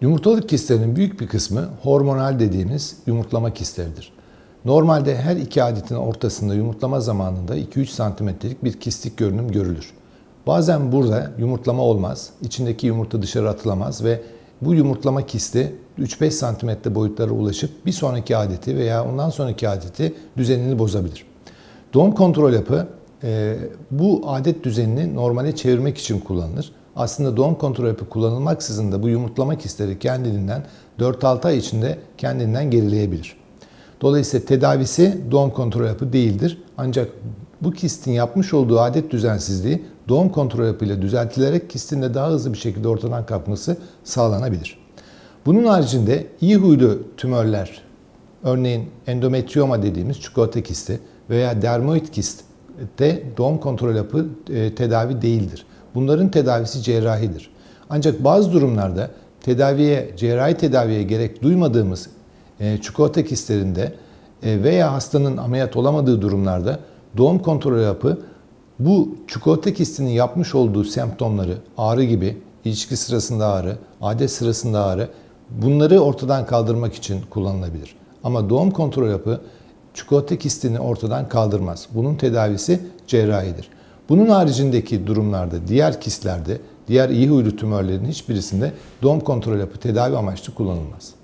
Yumurtalık kistlerinin büyük bir kısmı hormonal dediğimiz yumurtlama kistleridir. Normalde her iki adetin ortasında yumurtlama zamanında 2-3 santimetrelik bir kistik görünüm görülür. Bazen burada yumurtlama olmaz, içindeki yumurta dışarı atılamaz ve bu yumurtlama kisti 3-5 santimetre boyutlara ulaşıp bir sonraki adeti veya ondan sonraki adeti düzenini bozabilir. Doğum kontrol yapı bu adet düzenini normale çevirmek için kullanılır. Aslında doğum kontrol yapı kullanılmaksızın da bu yumurtlama kistleri kendiliğinden 4-6 ay içinde kendinden gerileyebilir. Dolayısıyla tedavisi doğum kontrol yapı değildir. Ancak bu kistin yapmış olduğu adet düzensizliği doğum kontrol yapıyla düzeltilerek kistin de daha hızlı bir şekilde ortadan kalkması sağlanabilir. Bunun haricinde iyi huylu tümörler, örneğin endometrioma dediğimiz çikolata kisti veya dermoid kist de doğum kontrol yapı e, tedavi değildir. Bunların tedavisi cerrahidir. Ancak bazı durumlarda tedaviye, cerrahi tedaviye gerek duymadığımız e, çikolata kistlerinde e, veya hastanın ameliyat olamadığı durumlarda doğum kontrol yapı bu çikolata kistinin yapmış olduğu semptomları, ağrı gibi, ilişki sırasında ağrı, adet sırasında ağrı bunları ortadan kaldırmak için kullanılabilir. Ama doğum kontrol yapı çikolata kistini ortadan kaldırmaz. Bunun tedavisi cerrahidir. Bunun haricindeki durumlarda, diğer kistlerde, diğer iyi huylu tümörlerin hiçbirisinde doğum kontrol yapı tedavi amaçlı kullanılmaz.